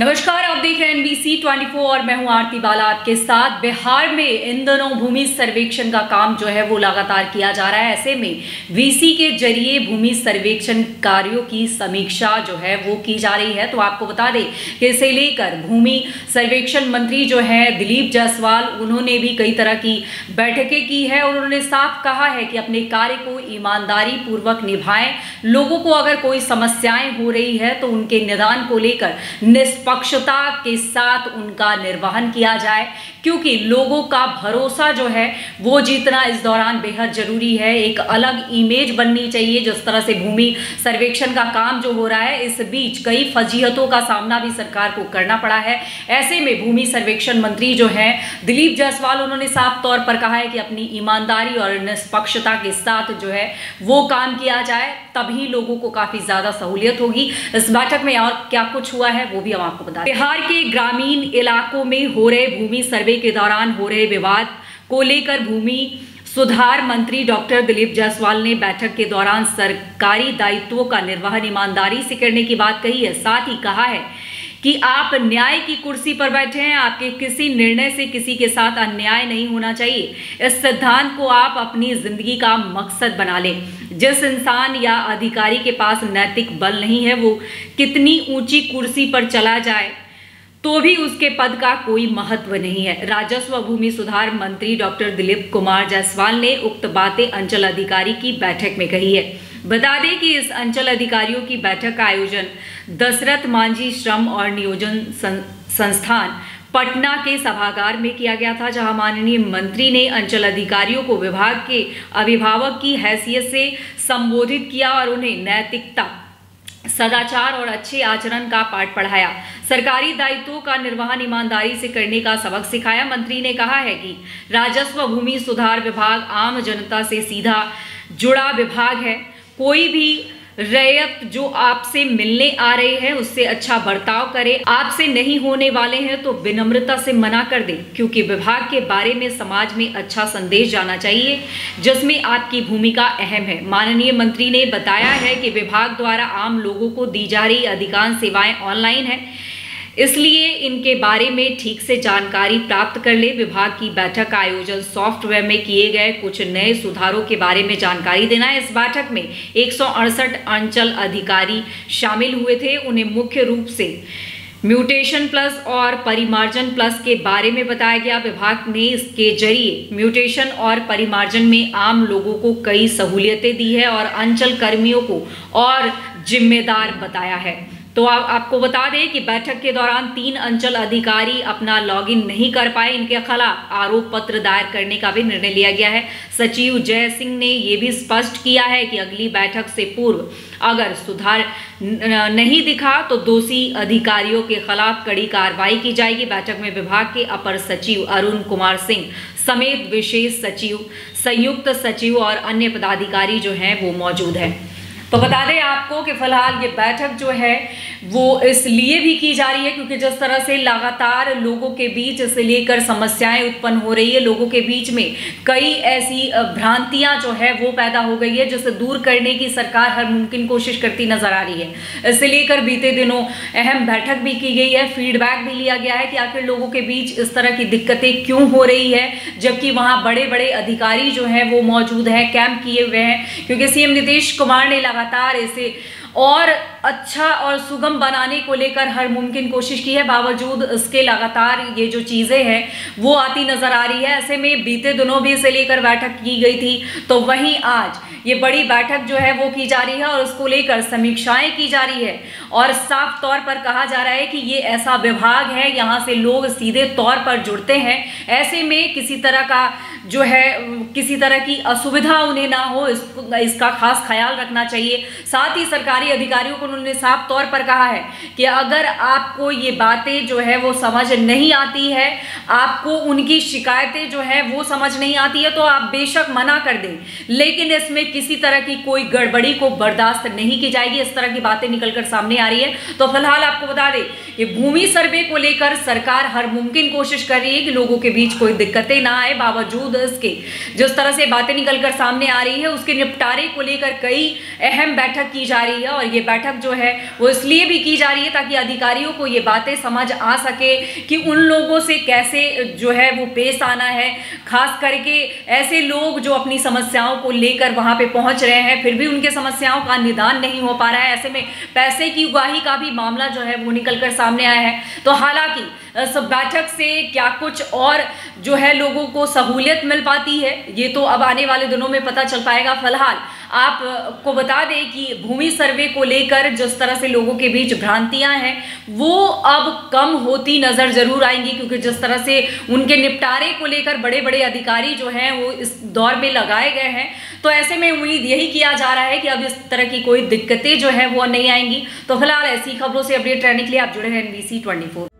नमस्कार आप देख रहे हैं एनबीसी 24 और मैं हूँ आरती बाला आपके साथ। बिहार में इन दिनों भूमि सर्वेक्षण का काम जो है वो लगातार किया जा रहा है। ऐसे में वीसी के ज़रिए भूमि सर्वेक्षण कार्यों की समीक्षा जो है वो की जा रही है। तो आपको बता दें कि इसे लेकर भूमि सर्वेक्षण मंत्री जो है दिलीप जायसवाल, उन्होंने भी कई तरह की बैठकें की है और उन्होंने साफ़ कहा है कि अपने कार्य को ईमानदारी पूर्वक निभाएँ। लोगों को अगर कोई समस्याएँ हो रही है तो उनके निदान को लेकर निष्पक्ष निष्पक्षता के साथ उनका निर्वहन किया जाए, क्योंकि लोगों का भरोसा जो है, वो जीतना इस दौरान बेहद ज़रूरी है। एक अलग इमेज बननी चाहिए, जिस तरह से भूमि सर्वेक्षण का काम जो हो रहा है, इस बीच कई फजीहतों का सामना भी सरकार को करना पड़ा है। ऐसे में भूमि सर्वेक्षण मंत्री जो है, दिलीप जायसवाल, उन्होंने साफ़ तौर पर कहा है कि अपनी ईमानदारी और निष्पक्षता के साथ जो है, वो काम किया जाए, तभी लोगों को काफ़ी ज़्यादा सहूलियत होगी। इस बैठक में और क्या कुछ हुआ है, वो भी हम आपको बता बिहार के ग्रामीण इलाकों में हो रहे भूमि सर्वे के दौरान हो रहे विवाद को लेकर भूमि सुधार मंत्री डॉक्टर दिलीप जायसवाल ने बैठक के दौरान सरकारी दायित्वों का निर्वहन ईमानदारी से करने की बात कही है। साथ ही कहा है कि आप न्याय की कुर्सी पर बैठे हैं। आपके किसी निर्णय से किसी के साथ अन्याय नहीं होना चाहिए। इस सिद्धांत को आप अपनी ज़िंदगी का मकसद बना लें। जिस इंसान या अधिकारी के पास नैतिक बल नहीं है, वो कितनी ऊँची कुर्सी पर चला जाए तो भी उसके पद का कोई महत्व नहीं है। राजस्व, भूमि सुधार मंत्री डॉक्टर दिलीप कुमार जायसवाल ने उक्त बातें अंचल अधिकारी की बैठक में कही है। बता दें कि इस अंचल अधिकारियों की बैठक का आयोजन दशरथ मांझी श्रम और नियोजन संस्थान पटना के सभागार में किया गया था, जहाँ माननीय मंत्री ने अंचल अधिकारियों को विभाग के अभिभावक की हैसियत से संबोधित किया और उन्हें नैतिकता सदाचार और अच्छे आचरण का पाठ पढ़ाया। सरकारी दायित्वों का निर्वहन ईमानदारी से करने का सबक सिखाया। मंत्री ने कहा है कि राजस्व, भूमि सुधार विभाग आम जनता से सीधा जुड़ा विभाग है। कोई भी रैयत जो आपसे मिलने आ रहे हैं, उससे अच्छा बर्ताव करें। आपसे नहीं होने वाले हैं तो विनम्रता से मना कर दें, क्योंकि विभाग के बारे में समाज में अच्छा संदेश जाना चाहिए, जिसमें आपकी भूमिका अहम है। माननीय मंत्री ने बताया है कि विभाग द्वारा आम लोगों को दी जा रही अधिकांश सेवाएँ ऑनलाइन है। इसलिए इनके बारे में ठीक से जानकारी प्राप्त कर ले। विभाग की बैठक का आयोजन सॉफ्टवेयर में किए गए कुछ नए सुधारों के बारे में जानकारी देना। इस बैठक में एक सौ अड़सठ अंचल अधिकारी शामिल हुए थे। उन्हें मुख्य रूप से म्यूटेशन प्लस और परिमार्जन प्लस के बारे में बताया गया। विभाग ने इसके ज़रिए म्यूटेशन और परिमार्जन में आम लोगों को कई सहूलियतें दी है और अंचल कर्मियों को और जिम्मेदार बताया है। तो आप, आपको बता दें कि बैठक के दौरान तीन अंचल अधिकारी अपना लॉगिन नहीं कर पाए। इनके खिलाफ आरोप पत्र दायर करने का भी निर्णय लिया गया है। सचिव जय सिंह ने यह भी स्पष्ट किया है कि अगली बैठक से पूर्व अगर सुधार नहीं दिखा तो दोषी अधिकारियों के खिलाफ कड़ी कार्रवाई की जाएगी। बैठक में विभाग के अपर सचिव अरुण कुमार सिंह समेत विशेष सचिव, संयुक्त सचिव और अन्य पदाधिकारी जो हैं वो मौजूद हैं। तो बता दें आपको कि फ़िलहाल ये बैठक जो है, वो इसलिए भी की जा रही है क्योंकि जिस तरह से लगातार लोगों के बीच इसे लेकर समस्याएँ उत्पन्न हो रही है, लोगों के बीच में कई ऐसी भ्रांतियाँ जो है, वो पैदा हो गई है, जिसे दूर करने की सरकार हर मुमकिन कोशिश करती नज़र आ रही है। इसे लेकर बीते दिनों अहम बैठक भी की गई है, फीडबैक भी लिया गया है कि आखिर लोगों के बीच इस तरह की दिक्कतें क्यों हो रही है, जबकि वहाँ बड़े बड़े अधिकारी जो है, वो मौजूद है, कैंप किए हुए हैं, क्योंकि सीएम नीतीश कुमार ने लगा लगातार इसे और अच्छा और सुगम बनाने को लेकर हर मुमकिन कोशिश की है। बावजूद इसके लगातार ये जो चीज़ें हैं, वो आती नज़र आ रही है। ऐसे में बीते दिनों भी इसे लेकर बैठक की गई थी। तो वहीं आज ये बड़ी बैठक जो है वो की जा रही है और उसको लेकर समीक्षाएँ की जा रही है। और साफ़ तौर पर कहा जा रहा है कि ये ऐसा विभाग है यहाँ से लोग सीधे तौर पर जुड़ते हैं। ऐसे में किसी तरह का जो है किसी तरह की असुविधा उन्हें ना हो इस, इसका खास ख्याल रखना चाहिए। साथ ही सरकारी अधिकारियों को उन्होंने साफ़ तौर पर कहा है कि अगर आपको ये बातें जो है वो समझ नहीं आती है आपको उनकी शिकायतें जो है वो समझ नहीं आती है तो आप बेशक मना कर दें। लेकिन इसमें किसी तरह की कोई गड़बड़ी को बर्दाश्त नहीं की जाएगी। इस तरह की बातें निकलकर सामने आ रही है। तो फ़िलहाल आपको बता दें कि भूमि सर्वे को लेकर सरकार हर मुमकिन कोशिश कर रही है कि लोगों के बीच कोई दिक्कतें ना आए। बावजूद इसके जिस तरह से बातें निकलकर सामने आ रही है, उसके निपटारे को लेकर कई अहम बैठक की जा रही है और ये बैठक जो है, वो इसलिए भी की जा रही है ताकि अधिकारियों को ये बातें समझ आ सके कि उन लोगों से कैसे जो है वो पेश आना है। खास करके ऐसे लोग जो अपनी समस्याओं को लेकर वहाँ पे पहुँच रहे हैं, फिर भी उनके समस्याओं का निदान नहीं हो पा रहा है। ऐसे में पैसे की उगाही का भी मामला जो है वो निकल कर सामने आया है। तो हालाँकि सब बैठक से क्या कुछ और जो है लोगों को सहूलियत मिल पाती है, ये तो अब आने वाले दिनों में पता चल पाएगा। फ़िलहाल आपको बता दें कि भूमि सर्वे को लेकर जिस तरह से लोगों के बीच भ्रांतियाँ हैं, वो अब कम होती नज़र ज़रूर आएँगी, क्योंकि जिस तरह से उनके निपटारे को लेकर बड़े बड़े अधिकारी जो हैं, वो इस दौर में लगाए गए हैं। तो ऐसे में उम्मीद यही किया जा रहा है कि अब इस तरह की कोई दिक्कतें जो है, वो नहीं आएँगी। तो फ़िलहाल ऐसी खबरों से अपडेट रहने के लिए आप जुड़े हैं एनबीसी ट्वेंटी